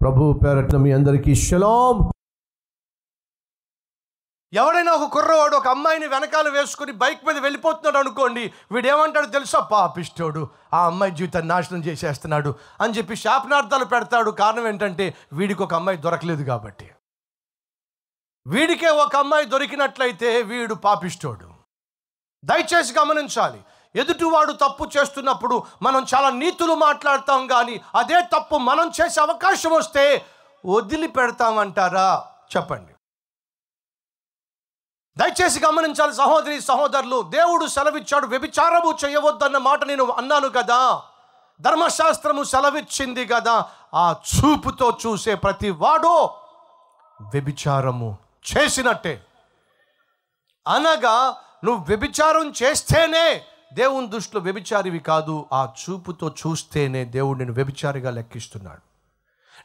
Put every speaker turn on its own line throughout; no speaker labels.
ప్రభు పేరట్న మీ అందరికీ షలాం
ఎవడైనా ఒక కుర్రవాడు ఒక అమ్మాయిని వెనకాల వేసుకుని బైక్ మీద వెళ్ళిపోతున్నాడు అనుకోండి వీడేమంటాడు తెలుసా? పాపిష్టోడు ఆ అమ్మాయి జీవితాన్ని నాశనం చేసేస్తున్నాడు అని చెప్పి శాపనార్థాలు పెడతాడు. కారణం ఏంటంటే వీడికి ఒక అమ్మాయి దొరకలేదు కాబట్టి. వీడికే ఒక అమ్మాయి దొరికినట్లయితే వీడు పాపిష్టోడు. దయచేసి గమనించాలి ఎదుటివాడు తప్పు చేస్తున్నప్పుడు మనం చాలా నీతులు మాట్లాడతాం కానీ అదే తప్పు మనం చేసే అవకాశం వస్తే వదిలిపెడతామంటారా? చెప్పండి. దయచేసి గమనించాలి సహోదరి సహోదరులు దేవుడు సెలవిచ్చాడు వ్యభిచారము చేయవద్దన్న మాట నేను అన్నాను కదా. ధర్మశాస్త్రము సెలవిచ్చింది కదా. ఆ చూపుతో చూసే ప్రతి వాడు వ్యభిచారము చేసినట్టే. అనగా నువ్వు వ్యభిచారం చేస్తేనే దేవుని దృష్టిలో వ్యభిచారివి కాదు ఆ చూపుతో చూస్తేనే దేవుడు నేను వ్యభిచారిగా లెక్కిస్తున్నాడు.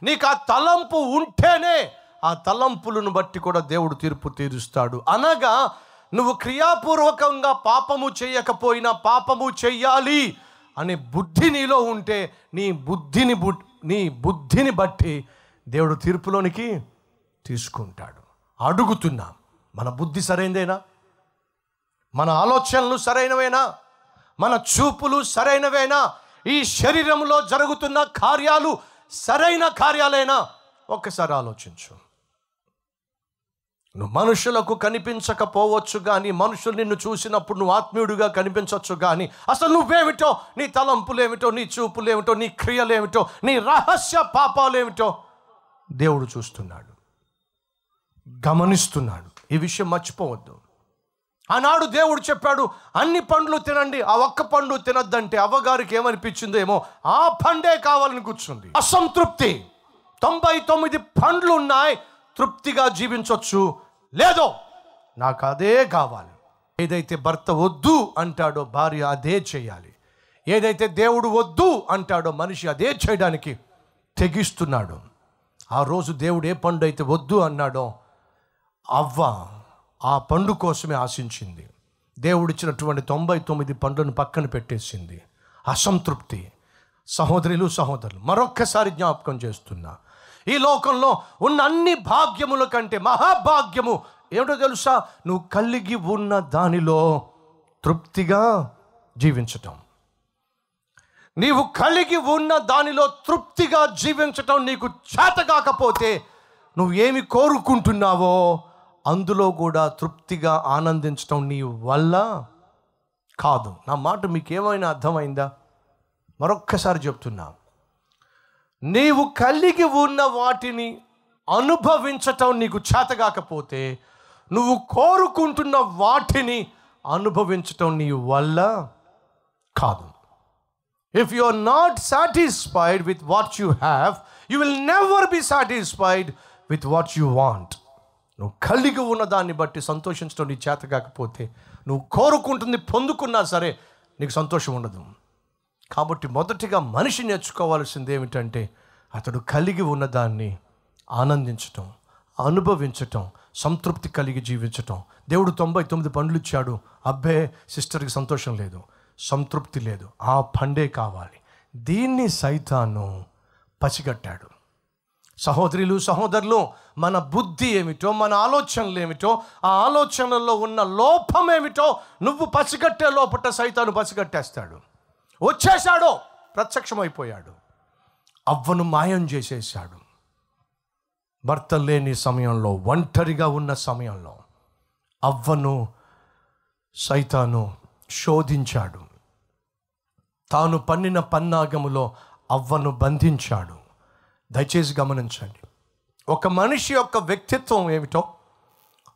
నీకు ఆ తలంపు ఉంటేనే ఆ తలంపులను బట్టి కూడా దేవుడు తీర్పు తీరుస్తాడు. అనగా నువ్వు క్రియాపూర్వకంగా పాపము చేయకపోయినా పాపము చెయ్యాలి అనే బుద్ధి నీలో ఉంటే నీ బుద్ధిని బు నీ బుద్ధిని బట్టి దేవుడు తీర్పులోనికి తీసుకుంటాడు. అడుగుతున్నాం మన బుద్ధి సరైనదేనా మన ఆలోచనలు సరైనవేనా? మన చూపులు సరైనవేనా? ఈ శరీరంలో జరుగుతున్న కార్యాలు సరైన కార్యాలేనా? ఒక్కసారి ఆలోచించు. నువ్వు మనుషులకు కనిపించకపోవచ్చు కానీ మనుషులు నిన్ను చూసినప్పుడు నువ్వు ఆత్మీయుడిగా కనిపించవచ్చు కానీ అసలు నువ్వేమిటో నీ తలంపులేమిటో నీ చూపులేమిటో నీ క్రియలేమిటో నీ రహస్య పాపాలేమిటో దేవుడు చూస్తున్నాడు. గమనిస్తున్నాడు. ఈ విషయం మర్చిపోవద్దు. ఆనాడు దేవుడు చెప్పాడు అన్ని పండ్లు తినండి ఆ ఒక్క పండు తినద్దంటే అవ్వగారికి ఏమనిపించిందో ఏమో ఆ పండే కావాలని కూర్చుంది. అసంతృప్తి. తొంభై తొమ్మిది పండ్లు ఉన్నాయి తృప్తిగా జీవించవచ్చు లేదో నాకు అదే కావాలి. ఏదైతే భర్త వద్దు అంటాడో భార్య అదే చేయాలి. ఏదైతే దేవుడు వద్దు అంటాడో మనిషి అదే చేయడానికి తెగిస్తున్నాడు. ఆ రోజు దేవుడు ఏ పండు అయితే వద్దు అన్నాడో అవ్వ ఆ పండు కోసమే ఆశించింది. దేవుడిచ్చినటువంటి తొంభై తొమ్మిది పండ్లను పక్కన పెట్టేసింది. అసంతృప్తి. సహోదరులు సహోదరులు మరొక్కసారి జ్ఞాపకం చేస్తున్నా. ఈ లోకంలో ఉన్న అన్ని భాగ్యముల కంటే మహాభాగ్యము ఏమిటో తెలుసా? నువ్వు కలిగి ఉన్న దానిలో తృప్తిగా జీవించటం. నీవు కలిగి ఉన్న దానిలో తృప్తిగా జీవించటం నీకు చేతకాకపోతే నువ్వు ఏమి కోరుకుంటున్నావో అందులో కూడా తృప్తిగా ఆనందించటం నీ వల్ల కాదు. నా మాట మీకు ఏమైనా అర్థమైందా? మరొక్కసారి చెప్తున్నా. నీవు కలిగి ఉన్న వాటిని అనుభవించటం నీకు చేత కాకపోతే నువ్వు కోరుకుంటున్న వాటిని అనుభవించటం నీ వల్ల కాదు. If you are not satisfied with what you have you will never be satisfied with what you want నువ్వు కలిగి ఉన్న దాన్ని బట్టి సంతోషించడం నీ చేత కాకపోతే నువ్వు కోరుకుంటుంది పొందుకున్నా సరే నీకు సంతోషం ఉండదు. కాబట్టి మొదటిగా మనిషి నేర్చుకోవాల్సింది ఏమిటంటే అతడు కలిగి ఉన్న దాన్ని ఆనందించటం అనుభవించటం సంతృప్తి కలిగి జీవించటం. దేవుడు తొంభై తొమ్మిది పండ్లు ఇచ్చాడు. అబ్బే సిస్టర్కి సంతోషం లేదు సంతృప్తి లేదు. ఆ పండే కావాలి. దీన్ని సైతాను పసిగట్టాడు. సహోదరులు సహోదరులు మన బుద్ధి ఏమిటో మన ఆలోచనలు ఏమిటో ఆ ఆలోచనల్లో ఉన్న లోపం ఏమిటో నువ్వు పసిగట్టే లోపట సైతాను పసిగట్టేస్తాడు. వచ్చేశాడు ప్రత్యక్షమైపోయాడు. అవ్వను మాయం చేసేసాడు భర్త లేని సమయంలో ఒంటరిగా ఉన్న సమయంలో అవ్వను సైతాను శోధించాడు. తాను పన్నిన పన్నాగములో అవ్వను బంధించాడు. దయచేసి గమనించండి. ఒక మనిషి యొక్క వ్యక్తిత్వం ఏమిటో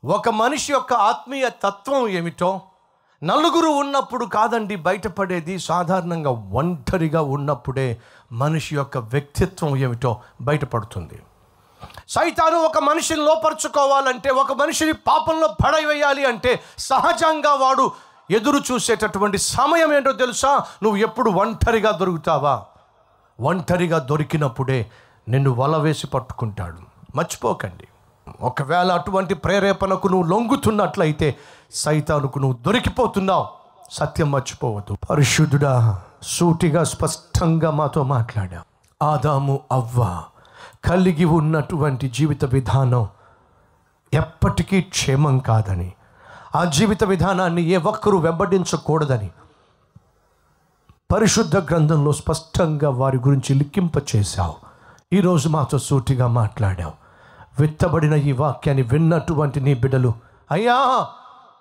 ఒక మనిషి యొక్క ఆత్మీయ తత్వం ఏమిటో నలుగురు ఉన్నప్పుడు కాదండి బయటపడేది సాధారణంగా ఒంటరిగా ఉన్నప్పుడే మనిషి యొక్క వ్యక్తిత్వం ఏమిటో బయటపడుతుంది. సైతాను ఒక మనిషిని లోపరుచుకోవాలంటే ఒక మనిషిని పాపంలో పడవేయాలి అంటే సహజంగా వాడు ఎదురు చూసేటటువంటి సమయం ఏంటో తెలుసా? నువ్వు ఎప్పుడు ఒంటరిగా దొరుకుతావా? ఒంటరిగా దొరికినప్పుడే నిన్ను వల వేసి పట్టుకుంటాడు. మర్చిపోకండి. ఒకవేళ అటువంటి ప్రేరేపణకు నువ్వు లొంగుతున్నట్లయితే సైతానుకు నువ్వు దొరికిపోతున్నావు. సత్యం మర్చిపోవద్దు. పరిశుద్ధుడా సూటిగా స్పష్టంగా మాతో మాట్లాడా ఆదాము అవ్వ కలిగి ఉన్నటువంటి జీవిత విధానం ఎప్పటికీ క్షేమం కాదని ఆ జీవిత విధానాన్ని ఏ ఒక్కరూ వెంబడించకూడదని పరిశుద్ధ గ్రంథంలో స్పష్టంగా వారి గురించి లిఖింప చేశావు ఈరోజు మాతో సూటిగా మాట్లాడావు. విత్తబడిన ఈ వాక్యాన్ని విన్నటువంటి నీ బిడ్డలు అయ్యా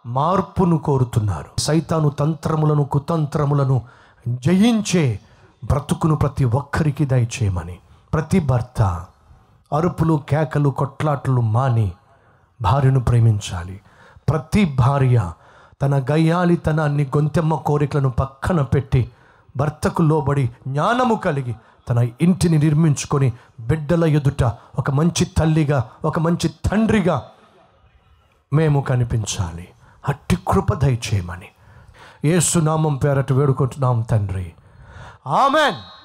మార్పును కోరుతున్నారు. సైతాను తంత్రములను కుతంత్రములను జయించే బ్రతుకును ప్రతి ఒక్కరికి దయచేయమని. ప్రతి భర్త అరుపులు కేకలు కొట్లాట్లు మాని భార్యను ప్రేమించాలి. ప్రతి భార్య తన గయ్యాలితనాన్ని గొంతెమ్మ కోరికలను పక్కన పెట్టి భర్తకు లోబడి జ్ఞానము కలిగి తన ఇంటిని నిర్మించుకొని బిడ్డల ఎదుట ఒక మంచి తల్లిగా ఒక మంచి తండ్రిగా మేము కనిపించాలి. అట్టి కృప దయచేయమని. ఏసునామం పేరట వేడుకుంటున్నాం తండ్రి. ఆమెన్.